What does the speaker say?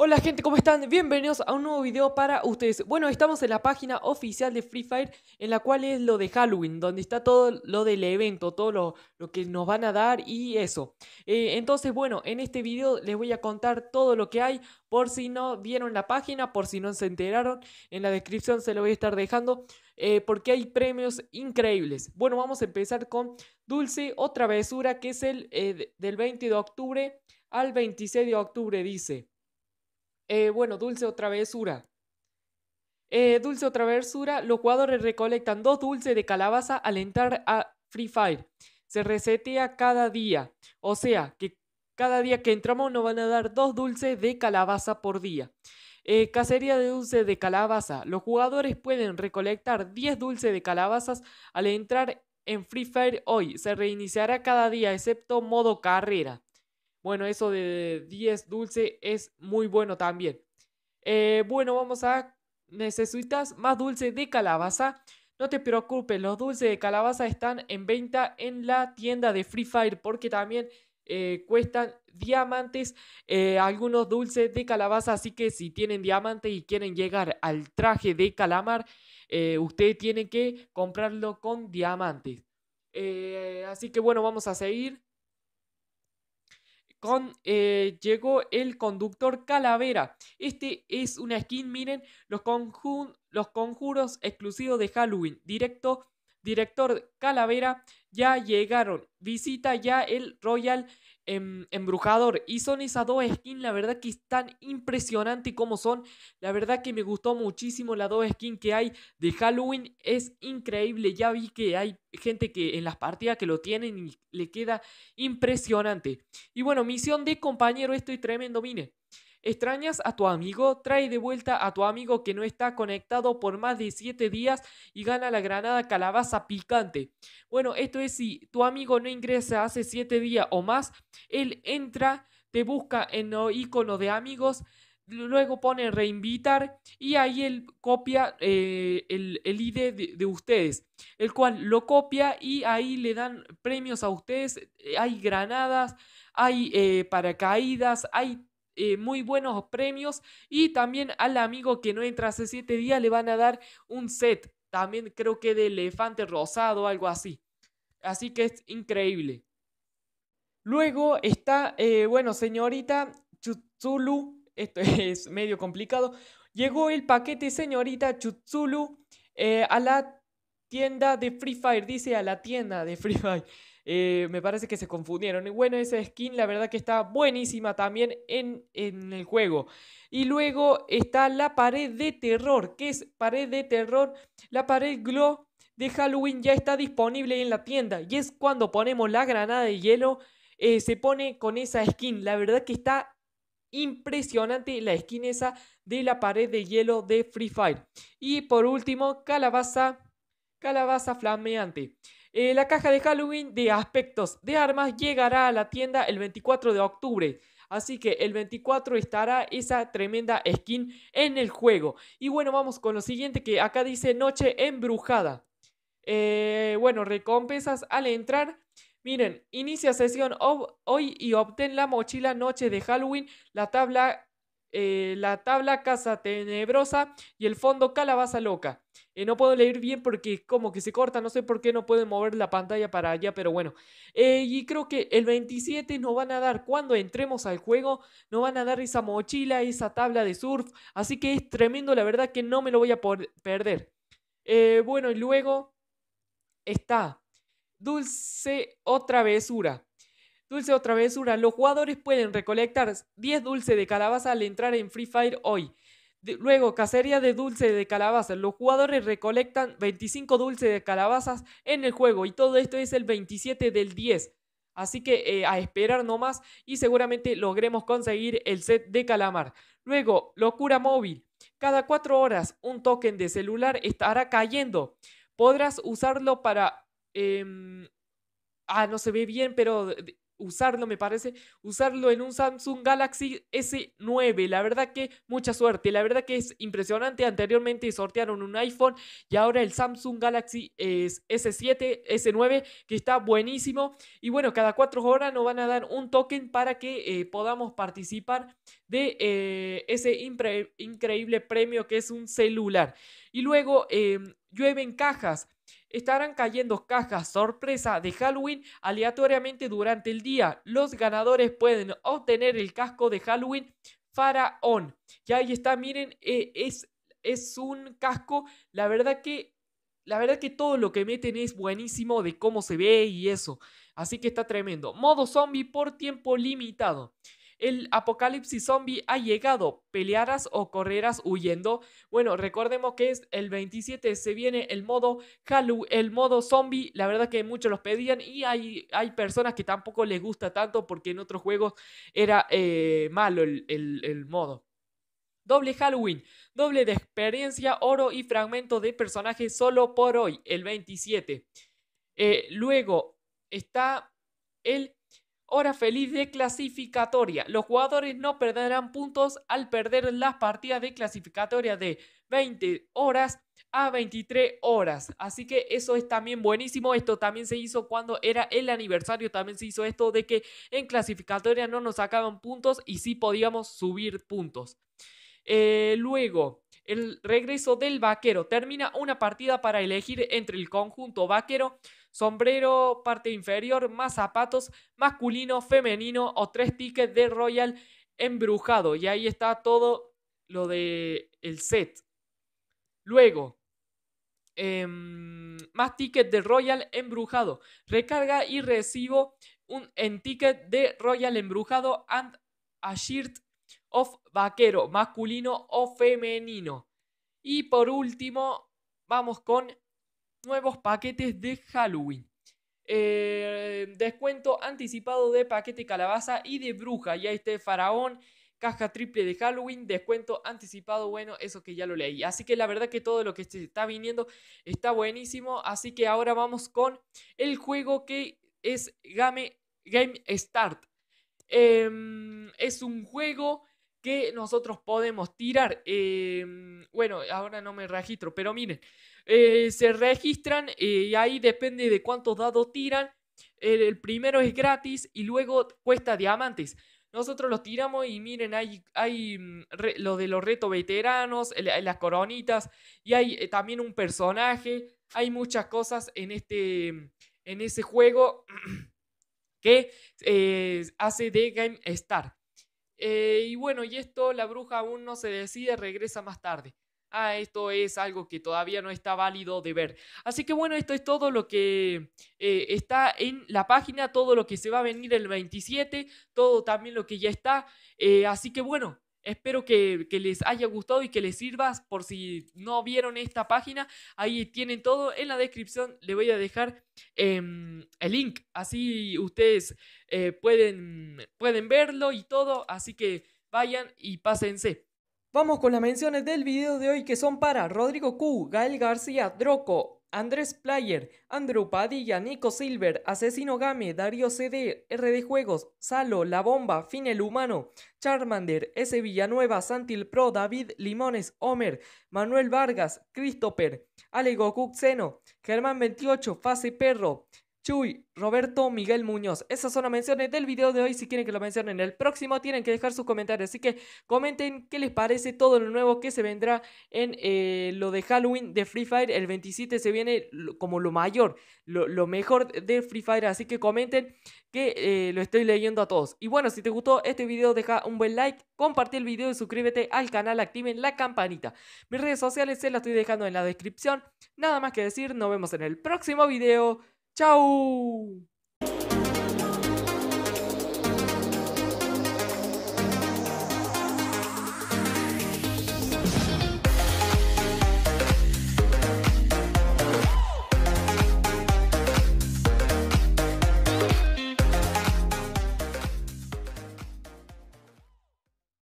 Hola gente, ¿cómo están? Bienvenidos a un nuevo video para ustedes. Bueno, estamos en la página oficial de Free Fire, en la cual es lo de Halloween, donde está todo lo del evento, todo lo, que nos van a dar y eso. Eh, entonces, bueno, en este video les voy a contar todo lo que hay, por si no vieron la página, por si no se enteraron, en la descripción se lo voy a estar dejando, eh, porque hay premios increíbles. Bueno, vamos a empezar con Dulce o Travesura, que es el eh, del 20 de octubre al 26 de octubre, dice. Eh, bueno, dulce o travesura. Eh, dulce o travesura, los jugadores recolectan dos dulces de calabaza al entrar a Free Fire. Se resetea cada día. O sea, que cada día que entramos nos van a dar dos dulces de calabaza por día. Eh, cacería de dulces de calabaza. Los jugadores pueden recolectar 10 dulces de calabazas al entrar en Free Fire hoy. Se reiniciará cada día, excepto modo carrera. Bueno, eso de 10 dulce es muy bueno también. Eh, bueno, vamos a... Necesitas más dulce de calabaza. No te preocupes, los dulces de calabaza están en venta en la tienda de Free Fire porque también eh, cuestan diamantes eh, algunos dulces de calabaza. Así que si tienen diamantes y quieren llegar al traje de calamar, usted tiene que comprarlo con diamantes. así que bueno, vamos a seguir con, eh, llegó el conductor Calavera. Este es una skin, miren, los, los conjuros exclusivos de Halloween. Directo, director Calavera ya llegaron. Visita ya el Royal Em, embrujador. Y son esas dos skins, la verdad que están impresionantes como son. La verdad que me gustó muchísimo las dos skins que hay de Halloween. Es increíble. Ya vi que hay gente que en las partidas que lo tienen y le queda impresionante. Y bueno, misión de compañero, esto es tremendo, mire. ¿Extrañas a tu amigo? Trae de vuelta a tu amigo que no está conectado por más de 7 días y gana la granada calabaza picante. Bueno, esto es si tu amigo no ingresa hace 7 días o más, él entra, te busca en el icono de amigos, luego pone reinvitar y ahí él copia eh, el, ID de, ustedes, el cual lo copia y ahí le dan premios a ustedes, hay granadas, hay eh, paracaídas, hay eh, muy buenos premios y también al amigo que no entra hace 7 días le van a dar un set, también creo que de elefante rosado algo así. Así que es increíble. Luego está, eh, bueno, señorita Chutsulu, esto es medio complicado. Llegó el paquete señorita Chutsulu eh, a la tienda de Free Fire, dice a la tienda de Free Fire. Eh, me parece que se confundieron. Y bueno, esa skin la verdad que está buenísima también en, en el juego. Y luego está la pared de terror. ¿Qué es pared de terror? La pared glow de Halloween ya está disponible en la tienda. Y es cuando ponemos la granada de hielo. Eh, se pone con esa skin. La verdad que está impresionante la skin esa de la pared de hielo de Free Fire. Y por último, calabaza, calabaza flameante. Eh, la caja de Halloween de aspectos de armas llegará a la tienda el 24 de octubre. Así que el 24 estará esa tremenda skin en el juego. Y bueno, vamos con lo siguiente que acá dice noche embrujada. Eh, bueno, recompensas al entrar. Miren, inicia sesión hoy y obtén la mochila noche de Halloween, la tabla eh, la tabla Casa Tenebrosa y el fondo Calabaza Loca. Eh, no puedo leer bien porque como que se corta, no sé por qué no pueden mover la pantalla para allá, pero bueno. Eh, y creo que el 27 nos van a dar, cuando entremos al juego, nos van a dar esa mochila, esa tabla de surf. Así que es tremendo, la verdad que no me lo voy a perder. bueno, y luego está Dulce o Travesura. Dulce o travesura. Los jugadores pueden recolectar 10 dulces de calabaza al entrar en Free Fire hoy. luego, cacería de dulce de calabaza. Los jugadores recolectan 25 dulces de calabazas en el juego y todo esto es el 27 del 10. Así que eh, a esperar nomás y seguramente logremos conseguir el set de calamar. Luego, locura móvil. Cada 4 horas un token de celular estará cayendo. Podrás usarlo para... Em, ah, no se ve bien, pero usarlo, me parece, usarlo en un Samsung Galaxy S9. La verdad que mucha suerte, la verdad que es impresionante. Anteriormente sortearon un iPhone y ahora el Samsung Galaxy es S7, S9, que está buenísimo. Y bueno, cada cuatro horas nos van a dar un token para que eh, podamos participar de eh, ese increíble premio que es un celular. Y luego em, llueven cajas estarán cayendo cajas sorpresa de Halloween aleatoriamente durante el día. Los ganadores pueden obtener el casco de Halloween Faraón. Y ahí está, miren, eh, es, es un casco, la verdad que... La verdad que todo lo que meten es buenísimo de cómo se ve y eso. Así que está tremendo. Modo zombie por tiempo limitado. El apocalipsis zombie ha llegado. ¿Pelearás o correrás huyendo? Bueno, recordemos que es el 27 se viene el modo el modo zombie. La verdad que muchos los pedían y hay, hay personas que tampoco les gusta tanto porque en otros juegos era eh, malo el, el modo. Doble Halloween, doble de experiencia, oro y fragmento de personaje solo por hoy, el 27. Eh, luego está el Hora feliz de clasificatoria. Los jugadores no perderán puntos al perder las partidas de clasificatoria de 20 horas a 23 horas. Así que eso es también buenísimo. Esto también se hizo cuando era el aniversario. También se hizo esto de que en clasificatoria no nos sacaban puntos y sí podíamos subir puntos. Eh, luego, el regreso del vaquero. Termina una partida para elegir entre el conjunto vaquero sombrero, parte inferior, más zapatos, masculino, femenino o tres tickets de Royal embrujado. Y ahí está todo lo de set. Luego, em, más tickets de Royal embrujado. Recarga y recibo un en ticket de Royal embrujado and a shirt of vaquero, masculino o femenino. Y por último, vamos con nuevos paquetes de Halloween. Eh, descuento anticipado de paquete calabaza y de bruja. Ya este faraón, caja triple de Halloween, descuento anticipado, bueno, eso que ya lo leí. Así que la verdad que todo lo que está viniendo está buenísimo. Así que ahora vamos con el juego que es Game, Game Start. Em, es un juego que nosotros podemos tirar. Em, bueno, ahora no me registro, pero miren, eh, se registran eh, y ahí depende de cuántos dados tiran. El, primero es gratis y luego cuesta diamantes. Nosotros los tiramos y miren, hay, hay mm, lo de los retos veteranos, las coronitas y hay eh, también un personaje. Hay muchas cosas en, este, en ese juego que hace de Game Star. Y bueno, y esto la bruja aún no se decide, regresa más tarde ah, esto es algo que todavía no está válido de ver. Así que bueno, esto es todo lo que eh, está en la página, todo lo que se va a venir el 27, todo también lo que ya está. Eh, así que bueno. Espero que, les haya gustado y que les sirva por si no vieron esta página. Ahí tienen todo. En la descripción le voy a dejar em, el link. Así ustedes eh, pueden, pueden verlo y todo. Así que vayan y pásense. Vamos con las menciones del video de hoy que son para Rodrigo Q, Gael García, Droco, Andrés Player, Andrew Padilla, Nico Silver, Asesino Game, Darío CD, RD Juegos, Salo, La Bomba, Finel Humano, Charmander, S. Villanueva, Santil Pro, David Limones, Homer, Manuel Vargas, Christopher, Ale Goku Xeno, Germán 28, Fase Perro, Chuy, Roberto, Miguel Muñoz. Esas son las menciones del video de hoy. Si quieren que lo mencionen en el próximo, tienen que dejar sus comentarios. Así que comenten qué les parece todo lo nuevo que se vendrá en eh, lo de Halloween de Free Fire. El 27 se viene como lo mayor, lo, mejor de Free Fire. Así que comenten que eh, lo estoy leyendo a todos. Y bueno, si te gustó este video, deja un buen like, comparte el video y suscríbete al canal, activen la campanita. Mis redes sociales se las estoy dejando en la descripción. Nada más que decir, nos vemos en el próximo video. Tchau!